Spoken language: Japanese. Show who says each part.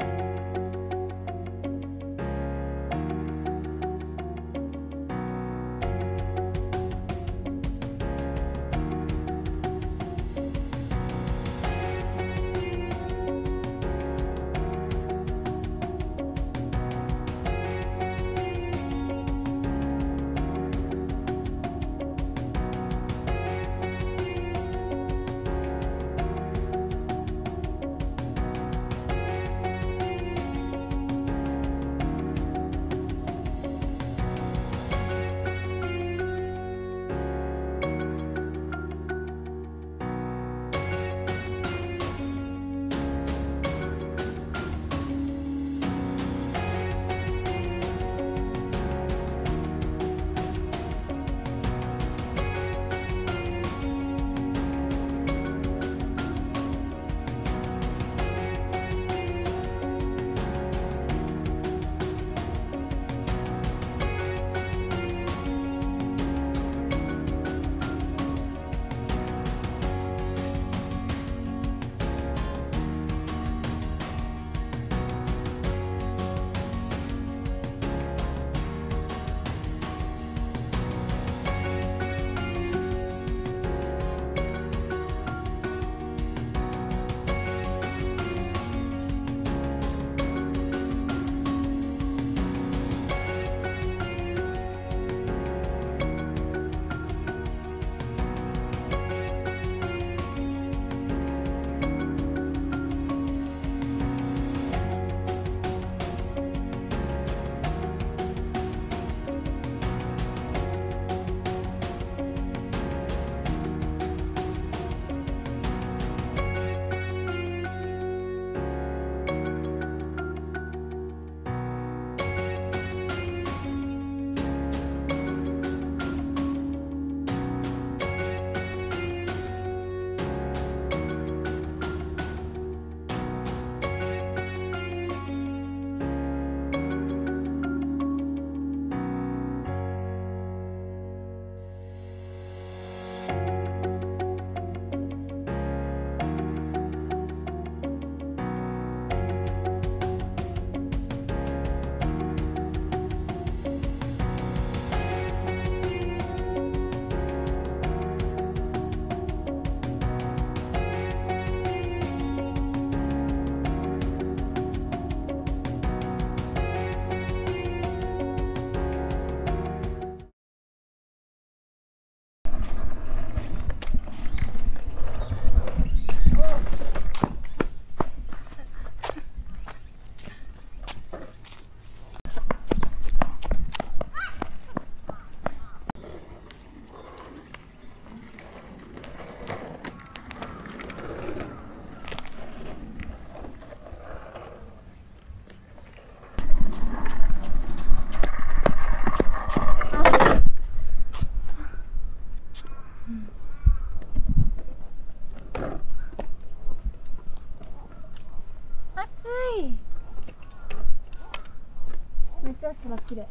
Speaker 1: you 暑い。めっちゃ空きれ。い